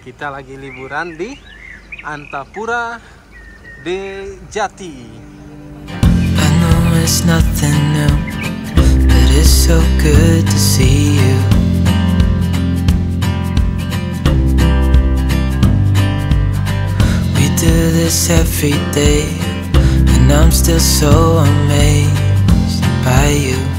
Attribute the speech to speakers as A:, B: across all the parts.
A: Kita lagi liburan di Antapura de Jati.
B: I know it's nothing new, but it's so good to see you. We do this every day, and I'm still so amazed by you.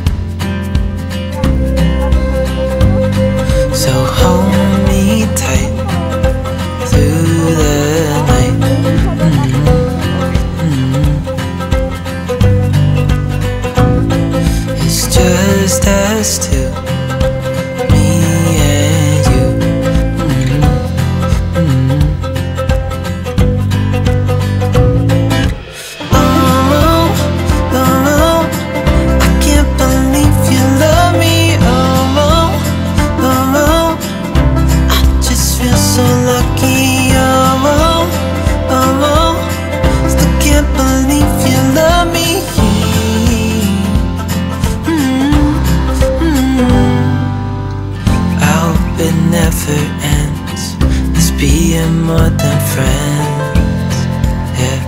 B: Believe you love me. I hope it never ends. More than friends. Yeah.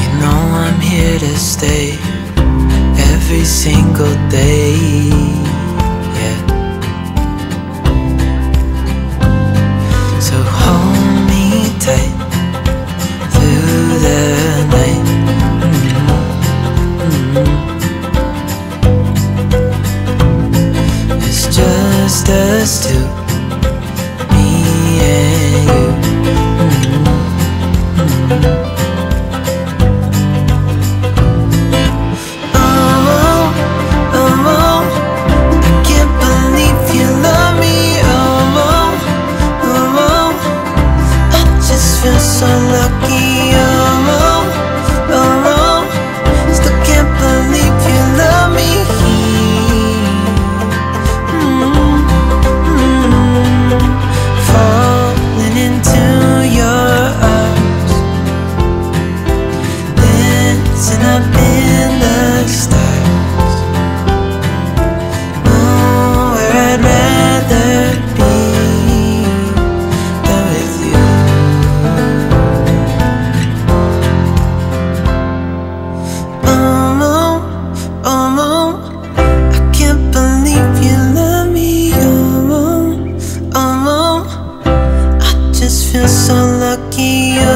B: You know I'm here to stay every single day. Us two, just so lucky